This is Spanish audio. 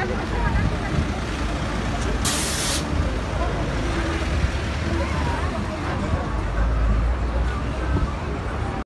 Gracias,